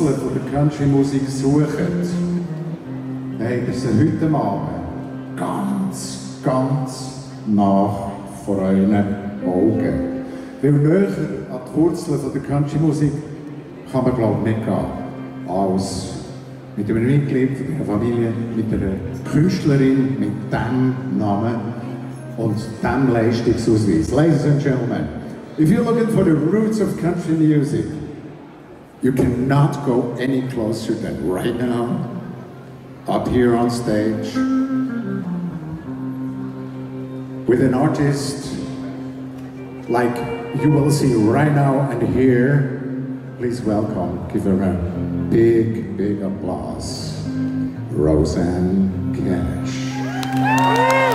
Wurzeln von der Country-Musik sucht, dann ihr sie heute Abend ganz, ganz nach vor euren Augen. Weil näher an die Wurzeln von der Country-Musik kann man glaube ich nicht gehen, als mit einem Mitglied von der Familie, mit einer Künstlerin mit diesem Namen und diesem Leistungsausweis. Ladies and gentlemen, if you're looking for the roots of country music, You cannot go any closer than right now, up here on stage, with an artist like you will see right now and here. Please welcome, give her a big, big applause, Rosanne Cash.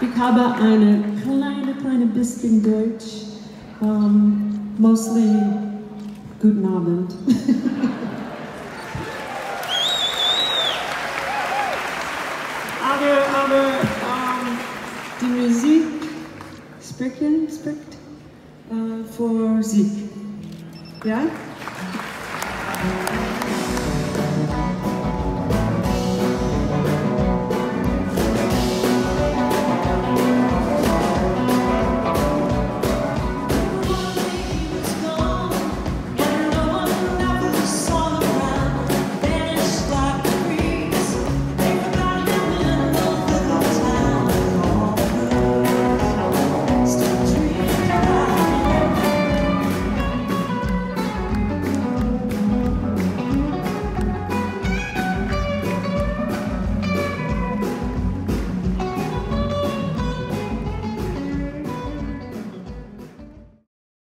Eine kleine, kleine bisschen Deutsch. Um, mostly Guten Abend. aber aber um, die Musik sprechen, spricht uh, für sich. Ja?